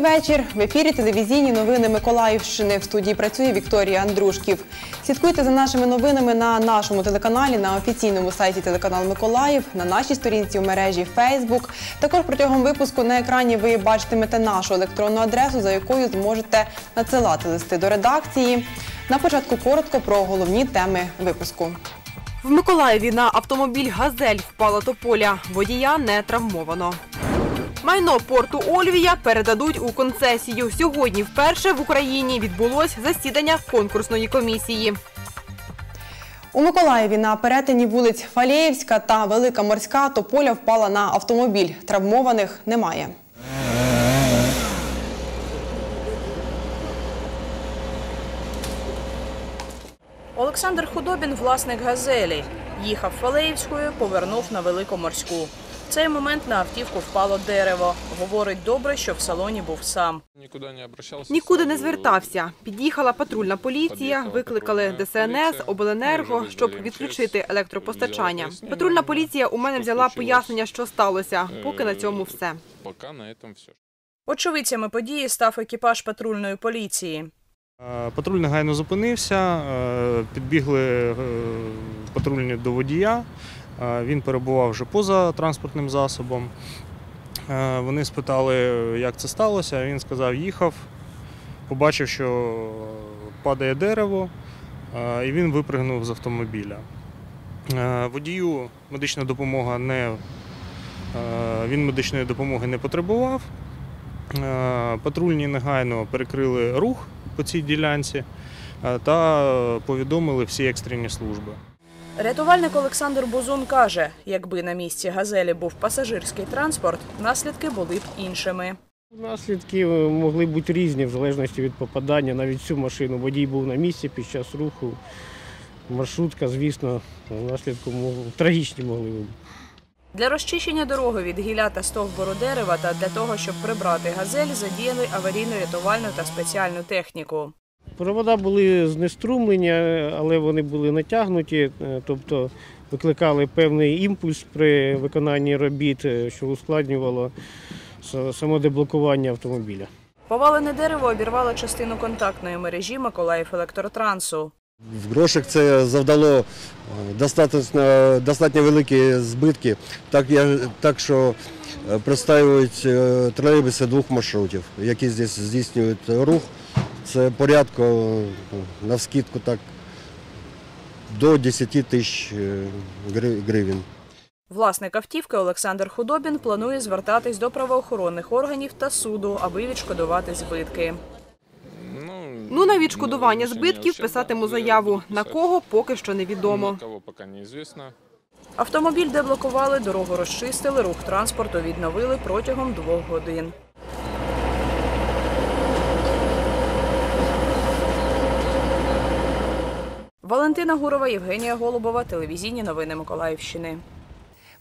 Добрий вечір. В ефірі телевізійні новини Миколаївщини. В студії працює Вікторія Андрушків. Слідкуйте за нашими новинами на нашому телеканалі, на офіційному сайті телеканал Миколаїв, на нашій сторінці у мережі Facebook. Також протягом випуску на екрані ви бачитимете нашу електронну адресу, за якою зможете надсилати листи до редакції. На початку коротко про головні теми випуску. В Миколаєві на автомобіль Газель впала тополя. Водія не травмовано. Майно порту Ольвія передадуть у концесію. Сьогодні вперше в Україні відбулось засідання конкурсної комісії. У Миколаєві на перетині вулиць Фалєєвська та Велика Морська тополя впала на автомобіль. Травмованих немає. Олександр Худобін, власник газелі, їхав Фалеївською, повернув на Великоморську. В цей момент на автівку впало дерево. Говорить, добре, що в салоні був сам. Нікуди не обращався. Нікуди не звертався. Під'їхала патрульна поліція, викликали ДСНС, обленерго, щоб відключити електропостачання. Патрульна поліція у мене взяла пояснення, що сталося. Поки на цьому все. Поки на этом все. Очевидцями події став екіпаж патрульної поліції. Е, Патруль негайно зупинився, е, підбігли е, патрульні до водія. Е, Він перебував вже поза транспортним засобом. Е, Вони спитали, як це сталося. Він сказав, їхав, побачив, що падає дерево, е, і він випригнув з автомобіля. Водію медична допомога не він медичної допомоги не потребував. Патрульні негайно перекрили рух по цій ділянці та повідомили всі екстрені служби. Рятувальник Олександр Бузун каже, якби на місці газелі був пасажирський транспорт, наслідки були б іншими. Наслідки е, могли бути різні в залежності від попадання. Навіть цю машину водій був на місці під час руху. Маршрутка, звісно, наслідки мог- трагічні могли бути. Для розчищення дороги від гілля та стовбуру дерева та для того, щоб прибрати газель, задіяли аварійну рятувальну та спеціальну техніку. Провода були знеструмлені, але вони були натягнуті, е, тобто викликали певний імпульс при виконанні робіт, е, що ускладнювало с- само деблокування автомобіля. Повалене дерево обірвало частину контактної мережі Миколаїв електротрансу. В грошах це завдало е, достатньо, достатньо великі збитки, так, я, так що представляють е, тролейбуси двох маршрутів, які здесь здійснюють рух. Це порядку е, навскидку так до 10 тисяч е, гривень. Власник автівки Олександр Худобін планує звертатись до правоохоронних органів та суду, аби відшкодувати збитки. Ну на відшкодування збитків писатиму заяву. На кого поки що невідомо. На. Автомобіль деблокували, дорогу розчистили, рух транспорту відновили протягом двох годин. Валентина Гурова, Євгенія Голубова, телевізійні новини Миколаївщини.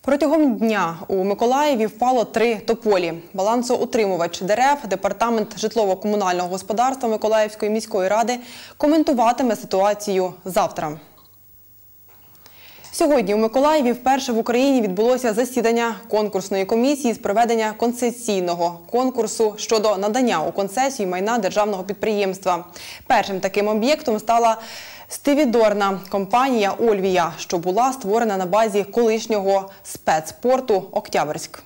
Протягом дня у Миколаєві впало три тополі. Балансоутримувач дерев, департамент житлово-комунального господарства Миколаївської міської ради коментуватиме ситуацію завтра. Сьогодні у Миколаєві вперше в Україні відбулося засідання конкурсної комісії з проведення концесійного конкурсу щодо надання у концесію майна державного підприємства. Першим таким об'єктом стала стивідорна компанія Ольвія, що була створена на базі колишнього спецпорту Октябрьськ.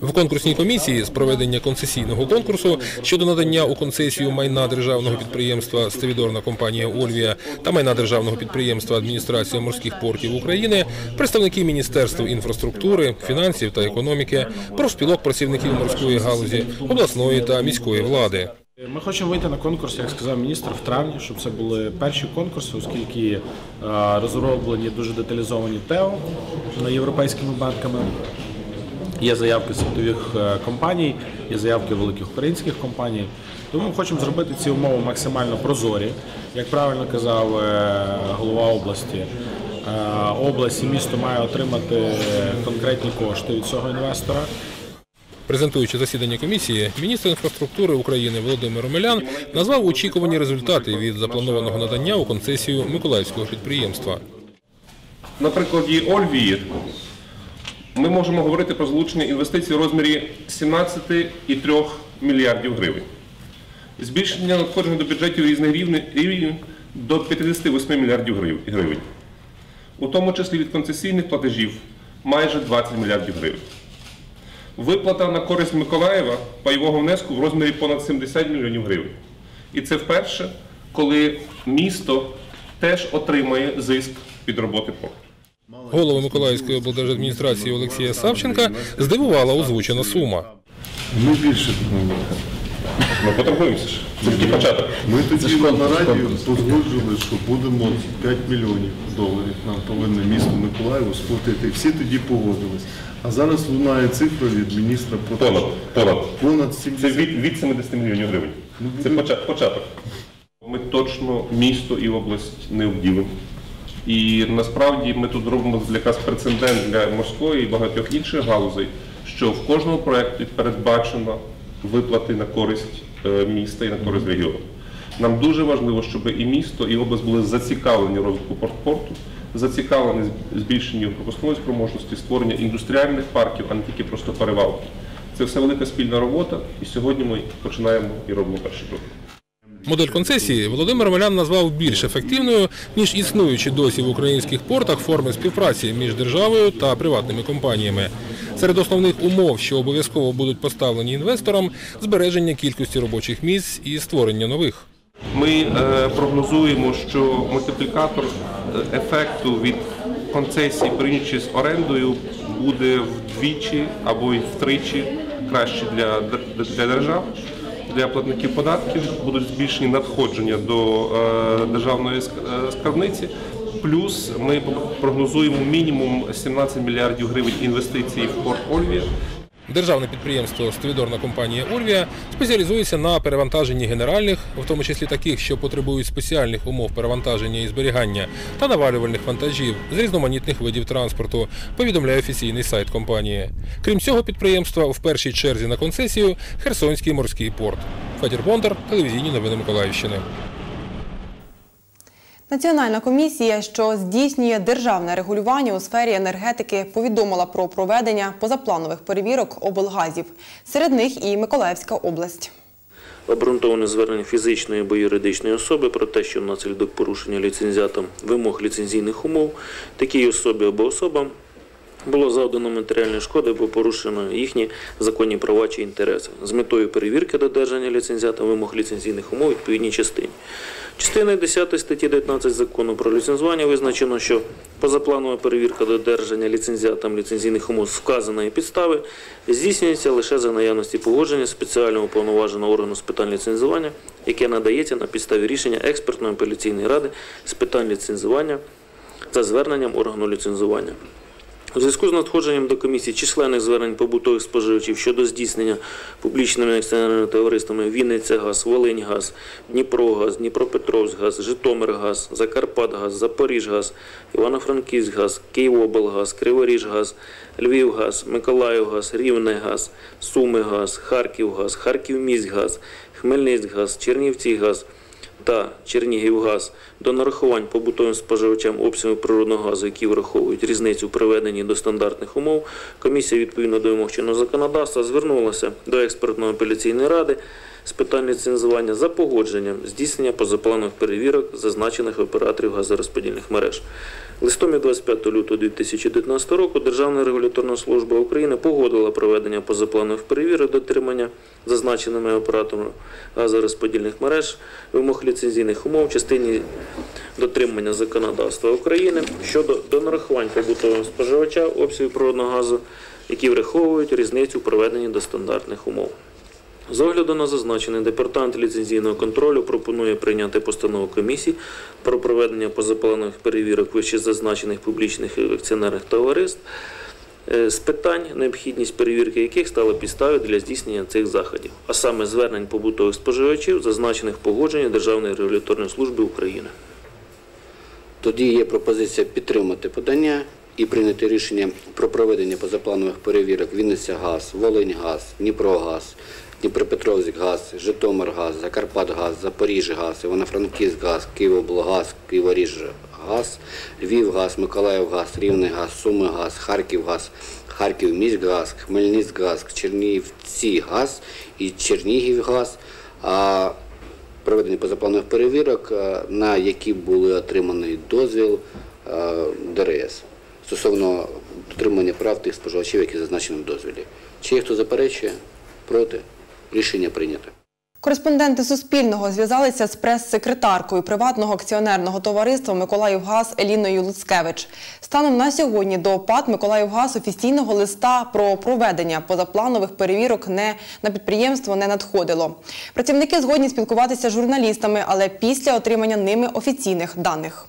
В конкурсній комісії з проведення концесійного конкурсу щодо надання у концесію майна державного підприємства «Стевідорна компанія Ольвія» та майна державного підприємства Адміністрація морських портів України, представники Міністерства інфраструктури, фінансів та економіки, профспілок працівників морської галузі, обласної та міської влади. Ми хочемо вийти на конкурс, як сказав міністр, в травні, щоб це були перші конкурси, оскільки е, розроблені дуже деталізовані ТЕО європейськими банками. Є заявки світових е, компаній, є заявки великих українських компаній. Тому ми хочемо зробити ці умови максимально прозорі. Як правильно казав е, голова області, область і місто має отримати конкретні кошти від цього інвестора. Презентуючи засідання комісії, міністр інфраструктури України Володимир Омелян назвав очікувані результати від запланованого надання у концесію миколаївського підприємства. На прикладі Ольвії ми можемо говорити про залучення інвестицій у розмірі 17,3 мільярдів гривень. Збільшення надходжень до бюджетів різних рівнів до 58 мільярдів гривень, у тому числі від концесійних платежів майже 20 мільярдів гривень. Виплата на користь Миколаєва пайового внеску в розмірі понад 70 мільйонів гривень. І це вперше, коли місто теж отримає зиск від роботи порту. Голову Миколаївської облдержадміністрації Олексія Савченка здивувала озвучена сума. Ми більше. Ми поторгуємося ж. Це тільки початок. Ми тоді на нараді погоджували, що будемо 5 мільйонів доларів. Нам повинно місто Миколаєву сплатити. Всі тоді погодились. А зараз лунає цифра від міністра про те, Понад, понад. понад Це від, від 70 мільйонів гривень. Це поча- початок. Ми точно місто і область не обділимо. І насправді ми тут робимо якраз прецедент для морської і багатьох інших галузей, що в кожному проєкті передбачено виплати на користь е, міста і на користь регіону. Нам дуже важливо, щоб і місто, і область були зацікавлені в розвитку портпорту, в збільшенні пропускної спроможності, створення індустріальних парків, а не тільки просто перевалки. Це все велика спільна робота, і сьогодні ми починаємо і робимо перші кроки. Модель концесії Володимир Малян назвав більш ефективною, ніж існуючі досі в українських портах форми співпраці між державою та приватними компаніями. Серед основних умов, що обов'язково будуть поставлені інвесторам, збереження кількості робочих місць і створення нових. Ми е, прогнозуємо, що мультиплікатор ефекту від концесії, порівнюючи з орендою, буде вдвічі або й втричі краще для, для держав. Для платників податків будуть збільшені надходження до е, державної е, скарбниці. Плюс ми прогнозуємо мінімум 17 мільярдів гривень інвестицій в порт Ольвія. Державне підприємство Стовідорна компанія Ольвія спеціалізується на перевантаженні генеральних, в тому числі таких, що потребують спеціальних умов перевантаження і зберігання, та навалювальних вантажів з різноманітних видів транспорту, повідомляє офіційний сайт компанії. Крім цього, підприємства в першій черзі на концесію Херсонський морський порт. Федір Бондар, телевізійні новини Миколаївщини. Національна комісія, що здійснює державне регулювання у сфері енергетики, повідомила про проведення позапланових перевірок облгазів. Серед них і Миколаївська область. Обґрунтоване звернення фізичної або юридичної особи про те, що внаслідок порушення ліцензіатом вимог ліцензійних умов такій особі або особам було завдано матеріальної шкоди або порушено їхні законні права чи інтереси з метою перевірки додержання ліцензіатом вимог ліцензійних умов відповідній частині. Частиною 10 статті 19 закону про ліцензування визначено, що позапланова перевірка додержання ліцензіатам ліцензійних умов з вказаної підстави здійснюється лише за наявності погодження спеціального уповноваженого органу з питань ліцензування, яке надається на підставі рішення експертної апеляційної ради з питань ліцензування за зверненням органу ліцензування. У зв'язку з надходженням до комісії численних звернень побутових споживачів щодо здійснення публічними акціонерними товариствами Вінницягаз, Волиньгаз, Дніпрогаз, Дніпропетровськгаз, Житомиргаз, Закарпатгаз, Запоріжгаз, Івано-Франківськгаз, Київоблгаз, Криворіжгаз, Львівгаз, Миколаївгаз, Рівнегаз, Сумигаз, Харківгаз, Харківміськгаз, Хмельницькгаз, Чернівцігаз та Чернігівгаз до нарахувань побутовим споживачам обсягів природного газу, які враховують різницю приведені до стандартних умов, комісія відповідно до вимог чинного законодавства звернулася до експертної апеляційної ради з питань ліцензування за погодженням здійснення позапланових перевірок зазначених операторів газорозподільних мереж. Листом від 25 лютого 2019 року Державна регуляторна служба України погодила проведення позапланових перевірок дотримання зазначеними операторами газорозподільних мереж вимог ліцензійних умов частині дотримання законодавства України щодо до нарахувань побутовим споживача обсягів природного газу, які враховують різницю в проведенні до стандартних умов. З огляду на зазначене, департамент ліцензійного контролю пропонує прийняти постанову комісії про проведення позапланових перевірок вище зазначених публічних акціонерних товариств е, з питань, необхідність перевірки яких стала підставою для здійснення цих заходів, а саме звернень побутових споживачів, зазначених погодження Державної регуляторної служби України. Тоді є пропозиція підтримати подання і прийняти рішення про проведення позапланових перевірок Вінниця Газ, Волиньгаз, Дніпрогаз, Дніпропетровськгаз, Житомиргаз, Закарпатгаз, Запоріжгаз, Івано-Франківськгаз, Київоблгаз, Києворіжгаз, Львівгаз, Миколаївгаз, Рівнегаз, Сумигаз, Харківгаз, Харківміськгаз, Хмельницькгаз, Чернівцігаз і Чернігівгаз. А проведення позапланових перевірок, е, на які були отриманий дозвіл е, ДРС стосовно дотримання прав тих споживачів, які зазначені в дозвілі. Чи є хто заперечує? Проти? Рішення прийнято. Кореспонденти Суспільного зв'язалися з прес-секретаркою приватного акціонерного товариства «Миколаївгаз» Еліною Луцкевич. Станом на сьогодні до ПАД «Миколаївгаз» офіційного листа про проведення позапланових перевірок не, на підприємство не надходило. Працівники згодні спілкуватися з журналістами, але після отримання ними офіційних даних.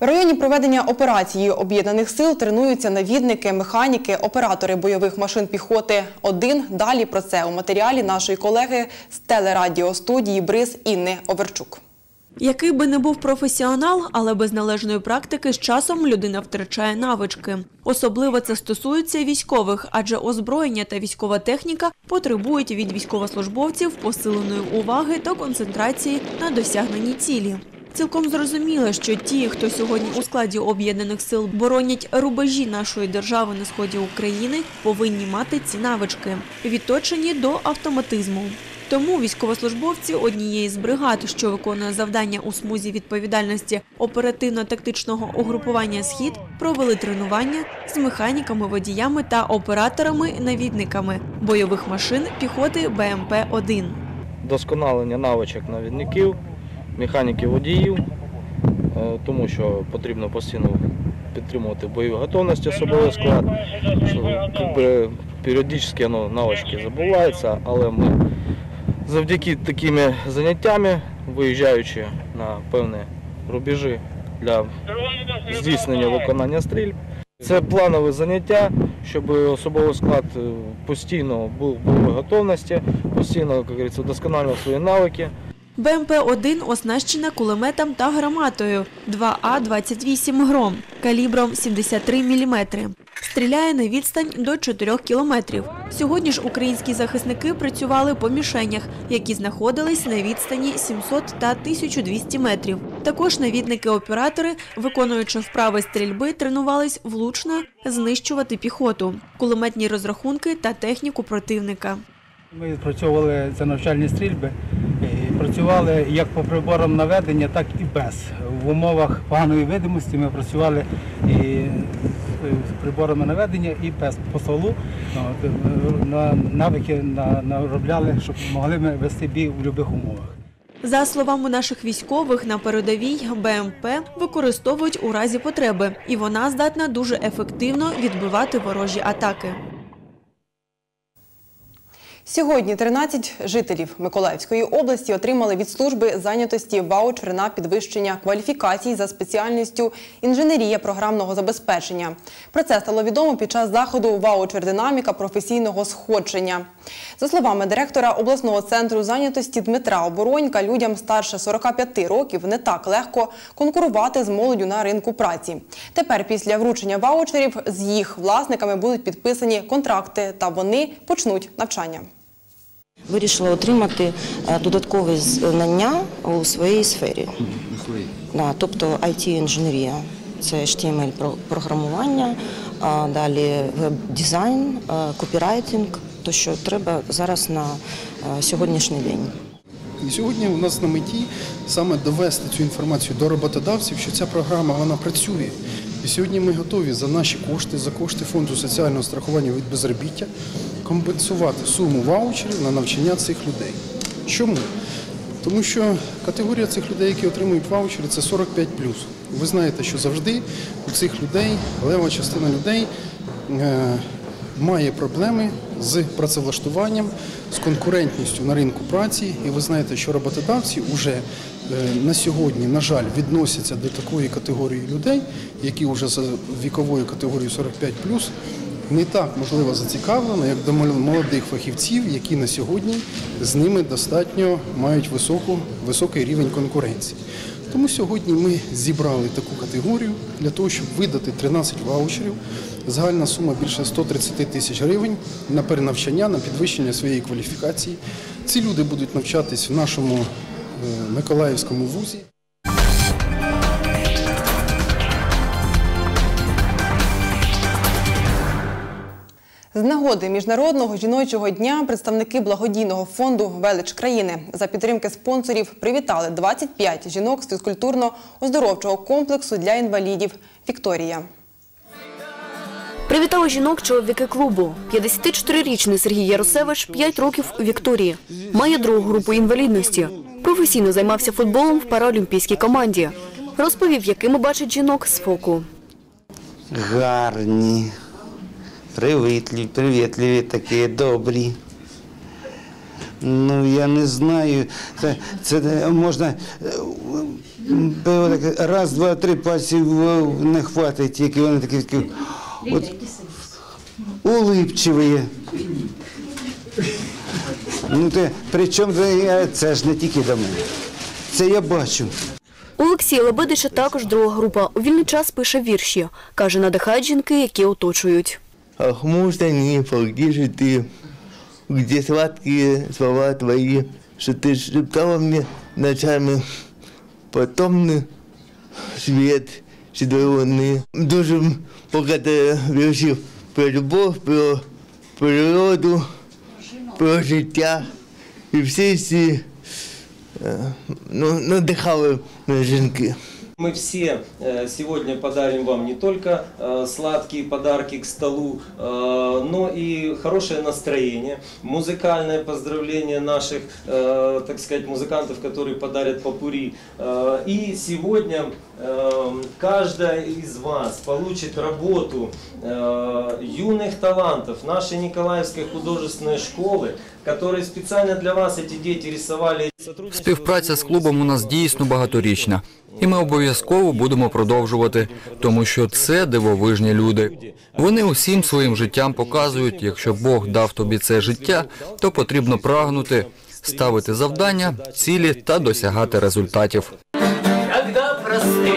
В районі проведення операції об'єднаних сил тренуються навідники, механіки, оператори бойових машин піхоти. Один далі про це у матеріалі нашої колеги з телерадіостудії Бриз Інни Оверчук. Який би не був професіонал, але без належної практики з часом людина втрачає навички. Особливо це стосується військових, адже озброєння та військова техніка потребують від військовослужбовців посиленої уваги та концентрації на досягненні цілі. Цілком зрозуміло, що ті, хто сьогодні у складі об'єднаних сил боронять рубежі нашої держави на сході України, повинні мати ці навички, відточені до автоматизму. Тому військовослужбовці однієї з бригад, що виконує завдання у смузі відповідальності оперативно-тактичного угрупування Схід, провели тренування з механіками, водіями та операторами-навідниками бойових машин піхоти БМП-1. Досконалення навичок навідників, механіків водіїв, е, тому що потрібно постійно підтримувати бойову готовність особовий склад. Що, періодично ну, навички забуваються, але ми завдяки такими заняттями, виїжджаючи на певні рубежі для здійснення виконання стрільб, це планове заняття, щоб особовий склад е, постійно був в готовності, постійно, як говориться, вдосконалював свої навики. БМП-1 оснащена кулеметом та гарматою 2А-28 «Гром» калібром 73 мм. Стріляє на відстань до 4 кілометрів. Сьогодні ж українські захисники працювали по мішенях, які знаходились на відстані 700 та 1200 метрів. Також навідники-оператори, виконуючи вправи стрільби, тренувались влучно знищувати піхоту, кулеметні розрахунки та техніку противника. Ми відпрацьовували це навчальні стрільби, працювали як по приборам наведення, так і без. В умовах поганої видимості ми працювали і з приборами наведення і без по столу. На навики на- наробляли, щоб могли ми вести бій в будь-яких умовах. За словами наших військових, на передовій БМП використовують у разі потреби, і вона здатна дуже ефективно відбивати ворожі атаки. Сьогодні 13 жителів Миколаївської області отримали від служби зайнятості ваучери на підвищення кваліфікацій за спеціальністю інженерія програмного забезпечення. Про це стало відомо під час заходу ваучер динаміка професійного сходження. За словами директора обласного центру зайнятості Дмитра Оборонька, людям старше 45 років не так легко конкурувати з молоддю на ринку праці. Тепер після вручення ваучерів з їх власниками будуть підписані контракти та вони почнуть навчання. Вирішила отримати е, додаткові знання у своїй сфері. Да, тобто IT-інженерія, це HTML програмування, далі веб-дизайн, е, копірайтинг, то що треба зараз на е, сьогоднішній день. І сьогодні у нас на меті саме довести цю інформацію до роботодавців, що ця програма вона працює. І сьогодні ми готові за наші кошти, за кошти фонду соціального страхування від безробіття компенсувати суму ваучерів на навчання цих людей. Чому? Тому що категорія цих людей, які отримують ваучери, це 45 Ви знаєте, що завжди у цих людей лева частина людей е, має проблеми з працевлаштуванням, з конкурентністю на ринку праці. І ви знаєте, що роботодавці вже на сьогодні, на жаль, відносяться до такої категорії людей, які вже за віковою категорією 45 не так можливо зацікавлено, як до молодих фахівців, які на сьогодні з ними достатньо мають високу, високий рівень конкуренції. Тому сьогодні ми зібрали таку категорію для того, щоб видати 13 ваучерів Загальна сума більше 130 тисяч гривень на перенавчання, на підвищення своєї кваліфікації. Ці люди будуть навчатись в нашому Миколаївському вузі. З нагоди міжнародного жіночого дня представники благодійного фонду Велич країни за підтримки спонсорів привітали 25 жінок з фізкультурно-оздоровчого комплексу для інвалідів Вікторія. Привітали жінок чоловіки клубу. 54-річний Сергій Яросевич 5 років у Вікторії. Має другу групу інвалідності. Професійно займався футболом в параолімпійській команді. Розповів, якими бачить жінок з фоку. гарні, привітливі, привітливі такі, добрі. Ну, я не знаю. Це, це можна е, таке, раз, два, три пальців е, не хватить, тільки вони такі, такі от, улипчиві. Ну, те, причому це- це ж не тільки до мене. Це я бачу. У Олексія також друга група. У вільний час пише вірші. Каже, надихають жінки, які оточують. Ах, можно не где же ты, где сладкие слова твои, что ты шептала мне ночами, потом на свет червоний. Дуже багато віршів про любов, про природу, про життя. І всі ці е, ну, надихали на жінки. Мы все э, сегодня подарим вам не только э, сладкие подарки к столу, э, но и хорошее настроение, музыкальное поздравление наших, так сказать, музыкантов, которые подарят попури. И сегодня каждая из вас получит работу юных талантов нашей Николаевской художественной школы, которые специально для вас эти дети рисовали. Співпраця з клубом у нас дійсно багаторічна, і ми обов'язково будемо продовжувати, тому що це дивовижні люди. Вони усім своїм життям показують, якщо Бог дав тобі це життя, то потрібно прагнути, ставити завдання, цілі та досягати результатів. Когда простых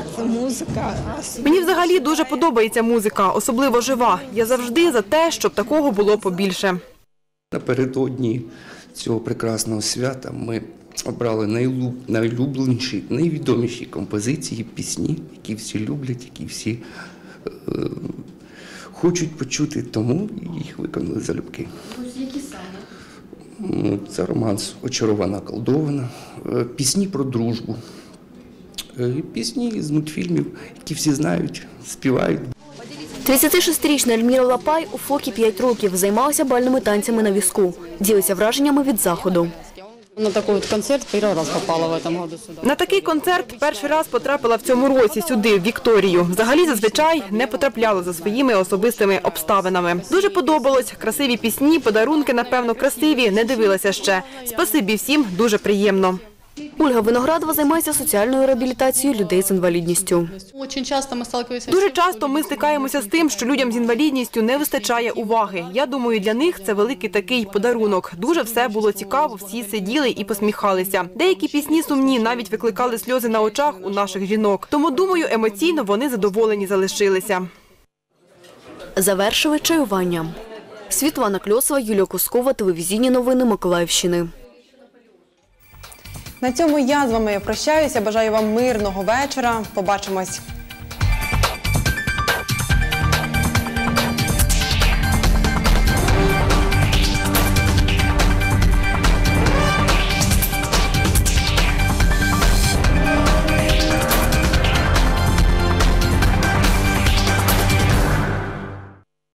вообще нравится музыка. Мені взагалі дуже подобається музика, особливо жива. Я завжди за те, щоб такого було побільше. Напередодні цього прекрасного свята ми обрали найлюбленіші, найвідоміші композиції, пісні, які всі люблять, які всі е, хочуть почути, тому їх виконали залюбки. Які саме? Це романс Очарована колдована, е, пісні про дружбу, пісні з мультфільмів, які всі знають, співають. 36-річна Ельміра Лапай у фокі 5 років займалася бальними танцями на візку. Ділиться враженнями від заходу. На такой вот концерт первый раз попала в этом году сюда. На такий концерт перший раз потрапила в цьому році сюди, в Вікторію. Взагалі зазвичай не потрапляла за своїми особистими обставинами. Дуже подобалось. Красиві пісні, подарунки, напевно, красиві. Не дивилася ще. Спасибі всім, дуже приємно. Ольга Виноградова займається соціальною реабілітацією людей з інвалідністю. Дуже часто ми стикаємося з тим, що людям з інвалідністю не вистачає уваги. Я думаю, для них це великий такий подарунок. Дуже все було цікаво, всі сиділи і посміхалися. Деякі пісні сумні навіть викликали сльози на очах у наших жінок. Тому думаю, емоційно вони задоволені залишилися. Завершили чаюванням. Світлана Кльосова, Юлія Кускова, телевізійні новини Миколаївщини. На цьому я з вами прощаюся. Бажаю вам мирного вечора. Побачимось.